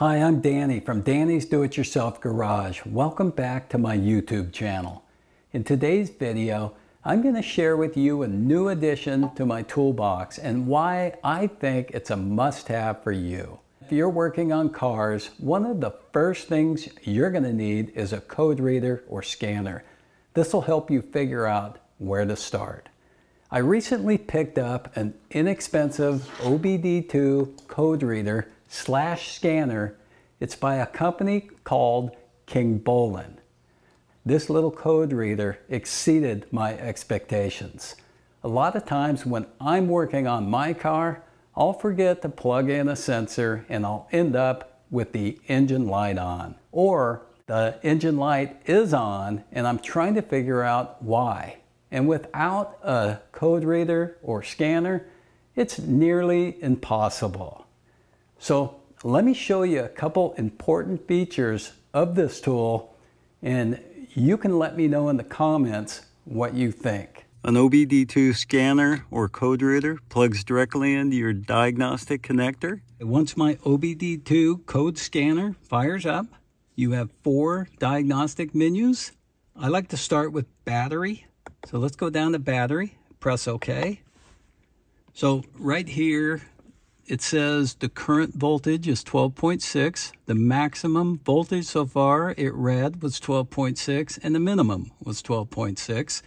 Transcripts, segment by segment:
Hi, I'm Danny from Danny's Do-It-Yourself Garage. Welcome back to my YouTube channel. In today's video, I'm going to share with you a new addition to my toolbox and why I think it's a must-have for you. If you're working on cars, one of the first things you're going to need is a code reader or scanner. This will help you figure out where to start. I recently picked up an inexpensive OBD2 code reader slash scanner. It's by a company called Kingbolen. This little code reader exceeded my expectations. A lot of times when I'm working on my car, I'll forget to plug in a sensor and I'll end up with the engine light on. Or the engine light is on and I'm trying to figure out why. And without a code reader or scanner, it's nearly impossible. So let me show you a couple important features of this tool and you can let me know in the comments what you think. An OBD2 scanner or code reader plugs directly into your diagnostic connector. Once my OBD2 code scanner fires up, you have four diagnostic menus. I like to start with battery. So let's go down to battery, press OK. So right here, it says the current voltage is 12.6. The maximum voltage so far it read was 12.6 and the minimum was 12.6.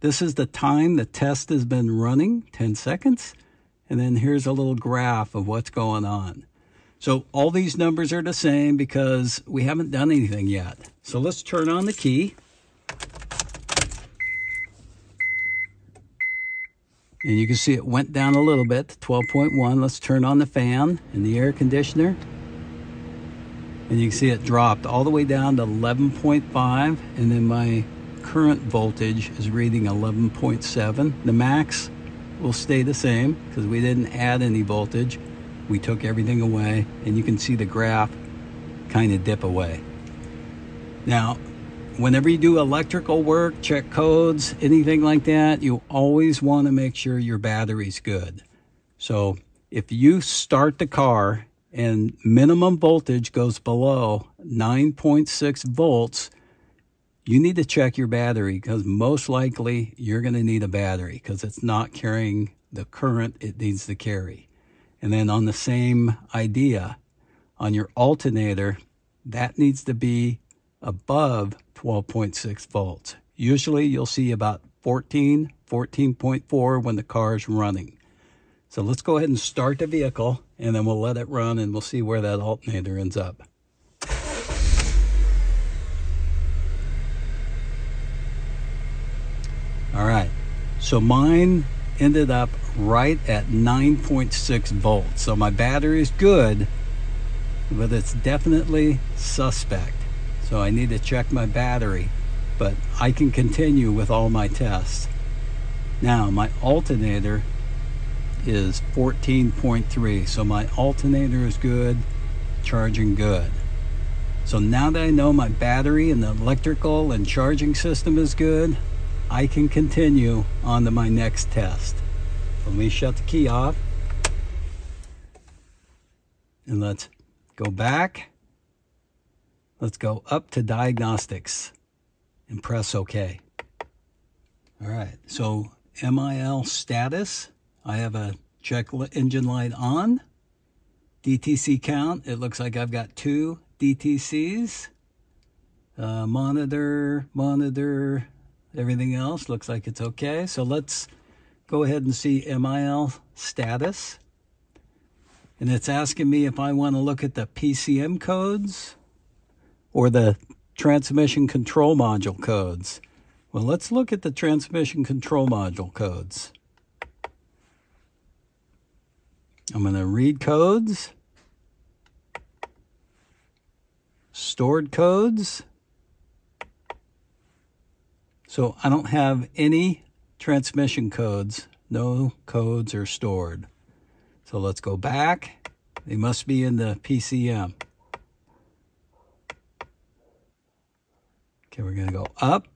This is the time the test has been running, 10 seconds. And then here's a little graph of what's going on. So all these numbers are the same because we haven't done anything yet. So let's turn on the key. And you can see it went down a little bit to 12.1. Let's turn on the fan and the air conditioner. And you can see it dropped all the way down to 11.5. And then my current voltage is reading 11.7. The max will stay the same because we didn't add any voltage. We took everything away and you can see the graph kind of dip away. Now, whenever you do electrical work, check codes, anything like that, you always want to make sure your battery's good. So if you start the car and minimum voltage goes below 9.6 volts, you need to check your battery because most likely you're going to need a battery because it's not carrying the current it needs to carry. And then on the same idea, on your alternator, that needs to be above 12.6 volts. Usually you'll see about 14, 14.4 when the car is running. So let's go ahead and start the vehicle and then we'll let it run and we'll see where that alternator ends up. All right, so mine ended up right at 9.6 volts. So my battery is good, but it's definitely suspect. So I need to check my battery, but I can continue with all my tests. Now my alternator is 14.3. So my alternator is good, charging good. So now that I know my battery and the electrical and charging system is good, I can continue on to my next test. Let me shut the key off. And let's go back. Let's go up to diagnostics and press OK. All right, so MIL status. I have a check engine light on. DTC count, it looks like I've got two DTCs. Uh, monitor, monitor, everything else looks like it's okay. So let's go ahead and see MIL status. And it's asking me if I want to look at the PCM codes or the transmission control module codes. Well, let's look at the transmission control module codes. I'm going to read codes, stored codes. So I don't have any transmission codes. No codes are stored. So let's go back. They must be in the PCM. Okay, we're going to go up.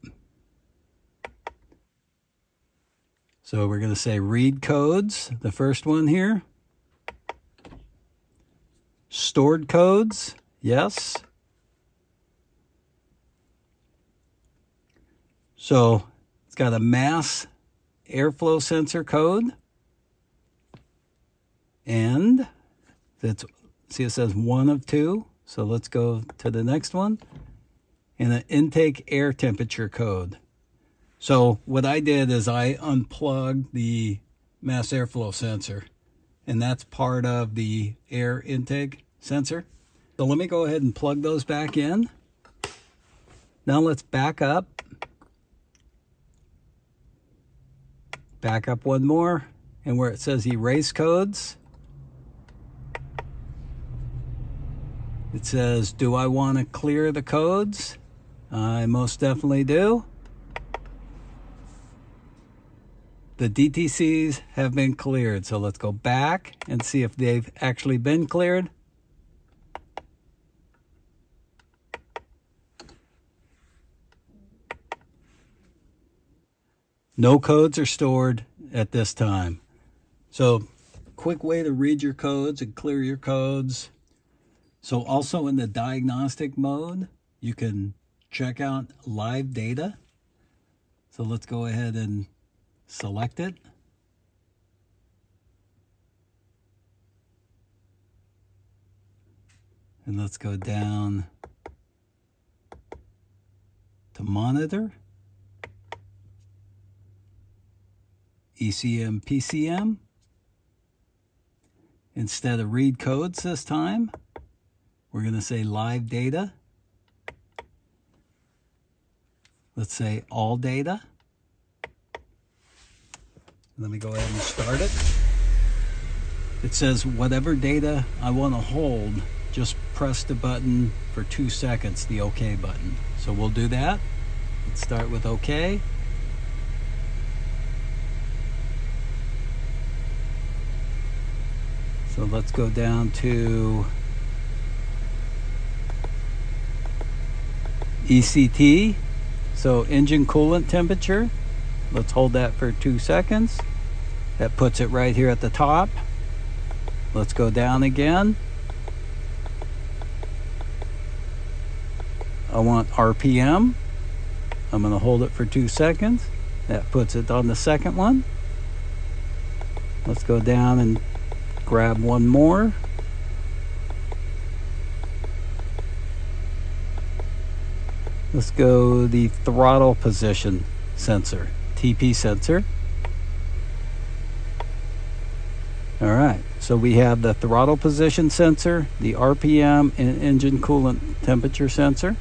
So we're going to say read codes, the first one here. Stored codes, yes. So it's got a mass airflow sensor code. And that's, see it says one of two. So let's go to the next one. And an intake air temperature code. So what I did is I unplugged the mass airflow sensor and that's part of the air intake sensor. So let me go ahead and plug those back in. Now let's back up. Back up one more. And where it says erase codes, it says, do I want to clear the codes? I most definitely do. The DTCs have been cleared. So let's go back and see if they've actually been cleared. No codes are stored at this time. So quick way to read your codes and clear your codes. So also in the diagnostic mode, you can check out live data. So let's go ahead and select it. And let's go down to monitor, ECM, PCM. Instead of read codes this time, we're going to say live data. Let's say all data. Let me go ahead and start it. It says whatever data I want to hold, just press the button for two seconds, the OK button. So we'll do that. Let's start with OK. So let's go down to ECT, so engine coolant temperature. Let's hold that for two seconds. That puts it right here at the top. Let's go down again. I want RPM. I'm going to hold it for two seconds. That puts it on the second one. Let's go down and grab one more. Let's go the throttle position sensor, TP sensor. All right, so we have the throttle position sensor, the RPM and engine coolant temperature sensor,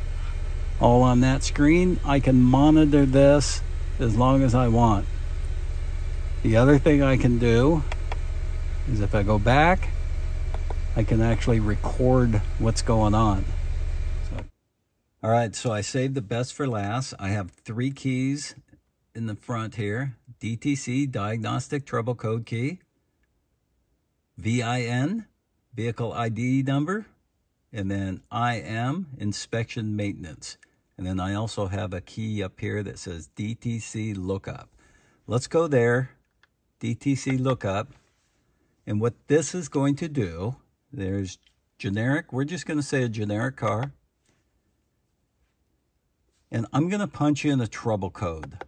all on that screen. I can monitor this as long as I want. The other thing I can do is if I go back, I can actually record what's going on. All right, so I saved the best for last. I have three keys in the front here. DTC, Diagnostic Trouble Code Key. VIN, vehicle ID number, and then IM, inspection maintenance. And then I also have a key up here that says DTC lookup. Let's go there, DTC lookup. And what this is going to do, there's generic, we're just going to say a generic car. And I'm going to punch in a trouble code.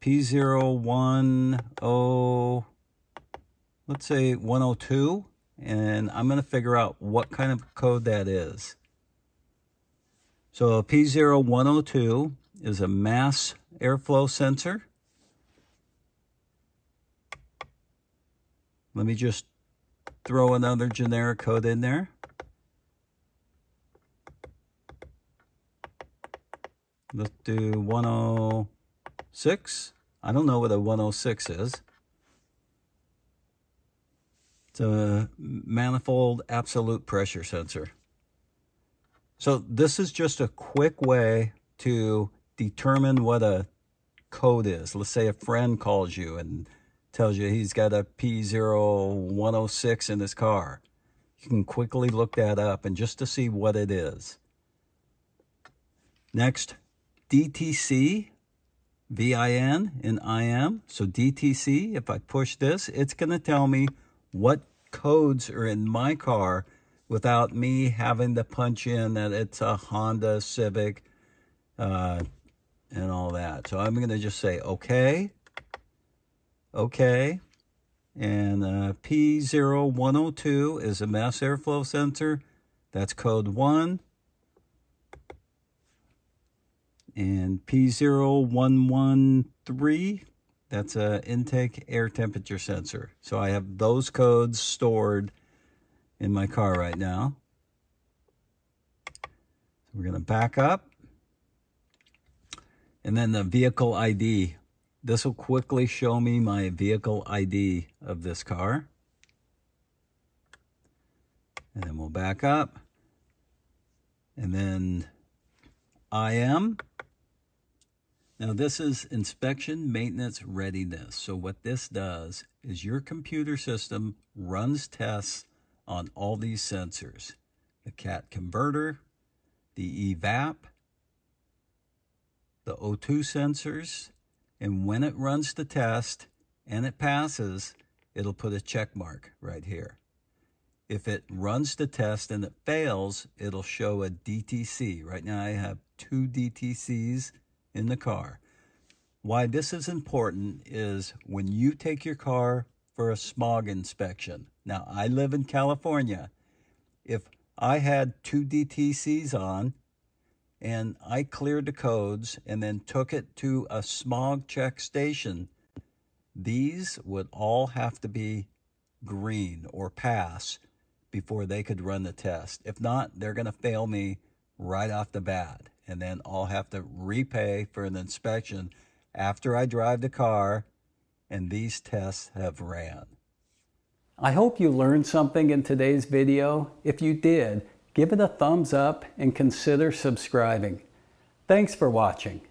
P010 let's say 102, and I'm going to figure out what kind of code that is. So P0102 is a mass airflow sensor. Let me just throw another generic code in there. Let's do 106. I don't know what a 106 is. It's a manifold absolute pressure sensor. So this is just a quick way to determine what a code is. Let's say a friend calls you and tells you he's got a P0106 in his car. You can quickly look that up and just to see what it is. Next, DTC, VIN, and IM. So DTC, if I push this, it's going to tell me what codes are in my car without me having to punch in that it's a Honda Civic uh, and all that. So I'm going to just say okay, okay. And uh, P0102 is a mass airflow sensor. That's code 1. And P0113, that's a intake air temperature sensor. So I have those codes stored in my car right now. So we're going to back up. And then the vehicle ID. This will quickly show me my vehicle ID of this car. And then we'll back up. And then IM. Now this is inspection maintenance readiness. So what this does is your computer system runs tests on all these sensors. The CAT converter, the EVAP, the O2 sensors, and when it runs the test and it passes, it'll put a check mark right here. If it runs the test and it fails, it'll show a DTC. Right now I have two DTCs in the car. Why this is important is when you take your car for a smog inspection. Now, I live in California. If I had two DTCs on and I cleared the codes and then took it to a smog check station, these would all have to be green or pass before they could run the test. If not, they're going to fail me right off the bat. And then I'll have to repay for an inspection after I drive the car and these tests have ran. I hope you learned something in today's video. If you did, give it a thumbs up and consider subscribing. Thanks for watching.